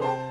Bye.